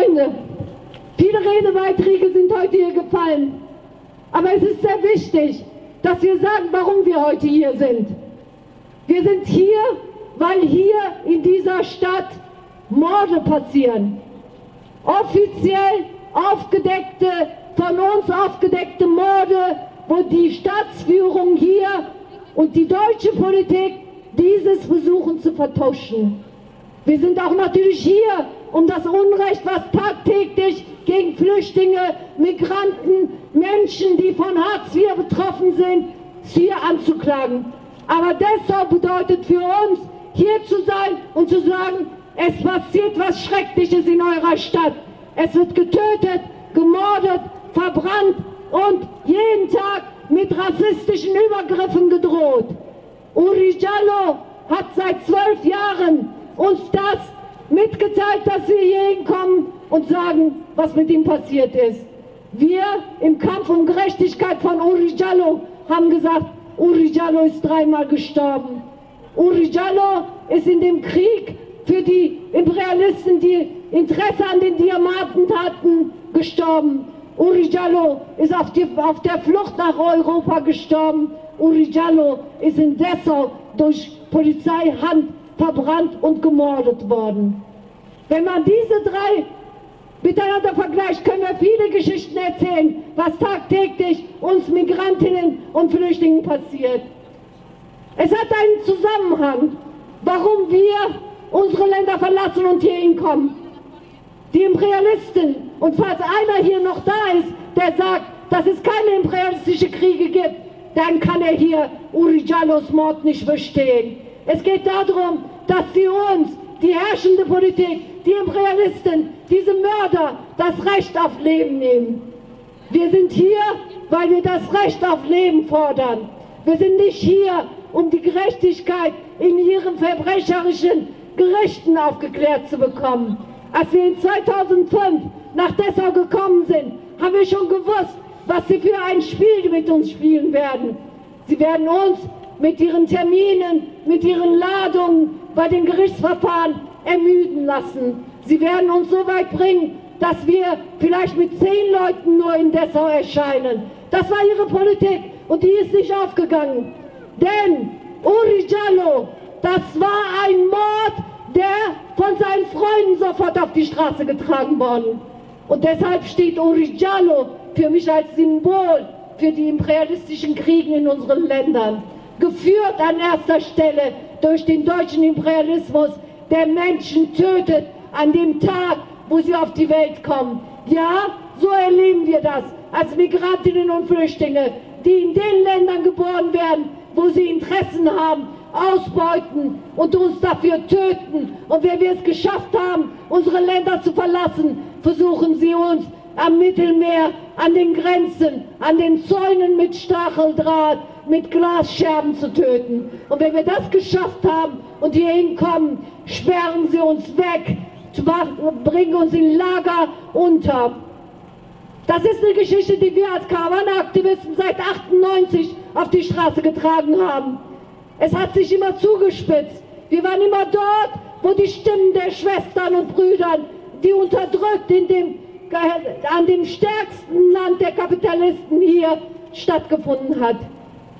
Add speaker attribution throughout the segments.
Speaker 1: Freunde, viele Redebeiträge sind heute hier gefallen. Aber es ist sehr wichtig, dass wir sagen, warum wir heute hier sind. Wir sind hier, weil hier in dieser Stadt Morde passieren. Offiziell aufgedeckte, von uns aufgedeckte Morde, wo die Staatsführung hier und die deutsche Politik dieses versuchen zu vertuschen. Wir sind auch natürlich hier, um das Unrecht, was tagtäglich gegen Flüchtlinge, Migranten, Menschen, die von Hartz IV betroffen sind, hier anzuklagen. Aber deshalb bedeutet für uns, hier zu sein und zu sagen, es passiert was Schreckliches in eurer Stadt. Es wird getötet, gemordet, verbrannt und jeden Tag mit rassistischen Übergriffen gedroht. Uri Jallo hat seit zwölf Jahren uns das mitgeteilt, dass wir hier hinkommen und sagen, was mit ihm passiert ist. Wir im Kampf um Gerechtigkeit von Uri Jallo haben gesagt, Uri Jallo ist dreimal gestorben. Uri Jallo ist in dem Krieg für die Imperialisten, die Interesse an den Diamanten hatten, gestorben. Uri Jallo ist auf, die, auf der Flucht nach Europa gestorben. Uri Jallo ist in Dessau durch Polizeihand verbrannt und gemordet worden. Wenn man diese drei miteinander vergleicht, können wir viele Geschichten erzählen, was tagtäglich uns Migrantinnen und Flüchtlingen passiert. Es hat einen Zusammenhang, warum wir unsere Länder verlassen und hier hinkommen. Die Imperialisten, und falls einer hier noch da ist, der sagt, dass es keine imperialistische Kriege gibt, dann kann er hier Uri Jallos Mord nicht verstehen. Es geht darum, dass sie uns, die herrschende Politik, die Imperialisten, diese Mörder, das Recht auf Leben nehmen. Wir sind hier, weil wir das Recht auf Leben fordern. Wir sind nicht hier, um die Gerechtigkeit in ihren verbrecherischen Gerichten aufgeklärt zu bekommen. Als wir in 2005 nach Dessau gekommen sind, haben wir schon gewusst, was sie für ein Spiel mit uns spielen werden. Sie werden uns mit ihren Terminen, mit ihren Ladungen bei den Gerichtsverfahren ermüden lassen. Sie werden uns so weit bringen, dass wir vielleicht mit zehn Leuten nur in Dessau erscheinen. Das war ihre Politik und die ist nicht aufgegangen. Denn Uri Jallo, das war ein Mord, der von seinen Freunden sofort auf die Straße getragen worden. Und deshalb steht Uri Jallo für mich als Symbol für die imperialistischen Kriege in unseren Ländern. Geführt an erster Stelle durch den deutschen Imperialismus, der Menschen tötet an dem Tag, wo sie auf die Welt kommen. Ja, so erleben wir das als Migrantinnen und Flüchtlinge, die in den Ländern geboren werden, wo sie Interessen haben, ausbeuten und uns dafür töten. Und wenn wir es geschafft haben, unsere Länder zu verlassen, versuchen sie uns am Mittelmeer, an den Grenzen, an den Zäunen mit Stacheldraht, mit Glasscherben zu töten. Und wenn wir das geschafft haben und hier hinkommen, sperren sie uns weg, bringen uns in Lager unter. Das ist eine Geschichte, die wir als Karawane-Aktivisten seit 98 auf die Straße getragen haben. Es hat sich immer zugespitzt. Wir waren immer dort, wo die Stimmen der Schwestern und Brüder, die unterdrückt in dem, an dem stärksten Land der Kapitalisten hier stattgefunden hat.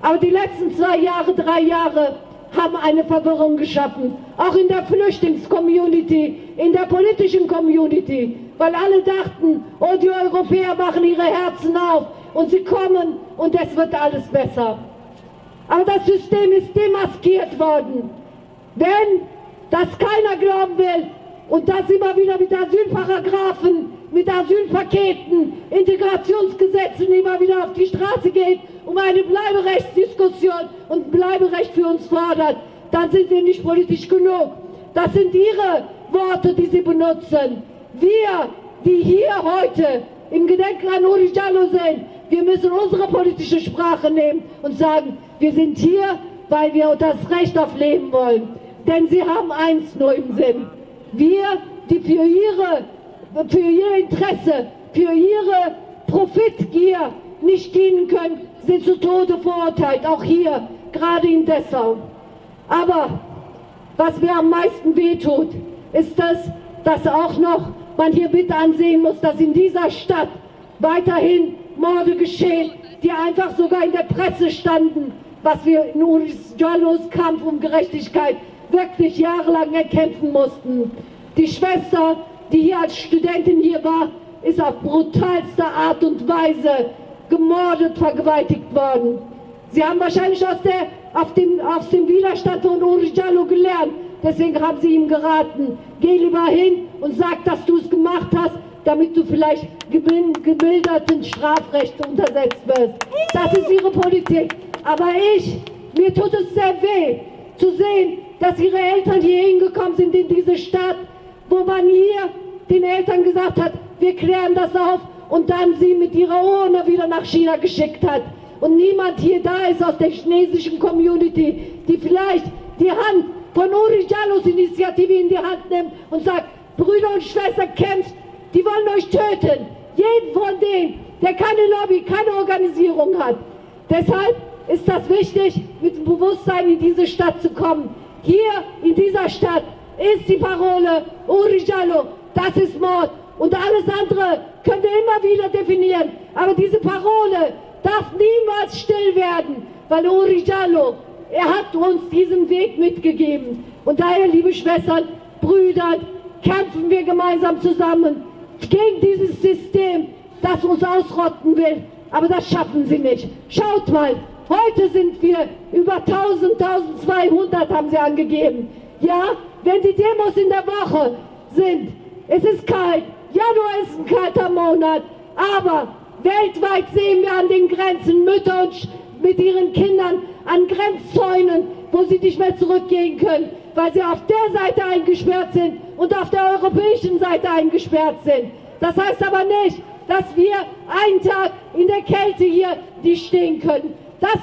Speaker 1: Aber die letzten zwei Jahre, drei Jahre haben eine Verwirrung geschaffen. Auch in der Flüchtlingscommunity, in der politischen Community. Weil alle dachten, oh, die Europäer machen ihre Herzen auf und sie kommen und es wird alles besser. Aber das System ist demaskiert worden. Wenn das keiner glauben will und das immer wieder mit Asylparagraphen, mit Asylpaketen, Integrationsgesetzen immer wieder auf die Straße geht, um eine Bleiberechtsdiskussion und Bleiberecht für uns fordert, dann sind wir nicht politisch genug. Das sind Ihre Worte, die Sie benutzen. Wir, die hier heute im Gedenken an Uri Jallo sind, wir müssen unsere politische Sprache nehmen und sagen, wir sind hier, weil wir das Recht auf Leben wollen. Denn sie haben eins nur im Sinn. Wir, die für ihre, für ihr Interesse, für ihre Profitgier nicht dienen können, sind zu Tode verurteilt, auch hier, gerade in Dessau. Aber was mir am meisten wehtut, ist das, dass auch noch man hier bitte ansehen muss, dass in dieser Stadt weiterhin Morde geschehen, die einfach sogar in der Presse standen, was wir in Uris Jallos Kampf um Gerechtigkeit wirklich jahrelang erkämpfen mussten. Die Schwester, die hier als Studentin hier war, ist auf brutalste Art und Weise gemordet, vergewaltigt worden. Sie haben wahrscheinlich aus, der, auf dem, aus dem Widerstand von Uri Jallo gelernt. Deswegen haben sie ihm geraten, geh lieber hin und sag, dass du es gemacht hast, damit du vielleicht gebilderten Strafrecht untersetzt wirst. Das ist ihre Politik. Aber ich, mir tut es sehr weh, zu sehen, dass ihre Eltern hier hingekommen sind in diese Stadt, wo man hier den Eltern gesagt hat, wir klären das auf und dann sie mit ihrer Urne wieder nach China geschickt hat. Und niemand hier da ist aus der chinesischen Community, die vielleicht die Hand von Uri Jalos Initiative in die Hand nimmt und sagt, Brüder und Schwestern, kämpft die wollen euch töten. Jeden von denen, der keine Lobby, keine Organisierung hat. Deshalb ist das wichtig, mit dem Bewusstsein in diese Stadt zu kommen. Hier in dieser Stadt ist die Parole Urijallo, das ist Mord. Und alles andere können wir immer wieder definieren. Aber diese Parole darf niemals still werden, weil Urijallo, er hat uns diesen Weg mitgegeben. Und daher, liebe Schwestern, Brüder, kämpfen wir gemeinsam zusammen gegen dieses System, das uns ausrotten will. Aber das schaffen sie nicht. Schaut mal, heute sind wir über 1000, 1200 haben sie angegeben. Ja, wenn die Demos in der Woche sind, es ist kalt, Januar ist ein kalter Monat, aber weltweit sehen wir an den Grenzen Mütter und mit ihren Kindern an Grenzzäunen, wo sie nicht mehr zurückgehen können, weil sie auf der Seite eingesperrt sind und auf der europäischen Seite eingesperrt sind. Das heißt aber nicht, dass wir einen Tag in der Kälte hier nicht stehen können. Das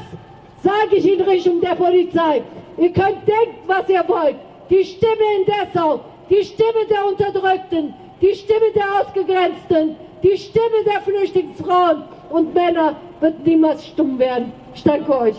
Speaker 1: sage ich in Richtung der Polizei. Ihr könnt denken, was ihr wollt. Die Stimme in Dessau, die Stimme der Unterdrückten, die Stimme der Ausgegrenzten, die Stimme der Flüchtlingsfrauen und Männer wird niemals stumm werden. Ich danke euch.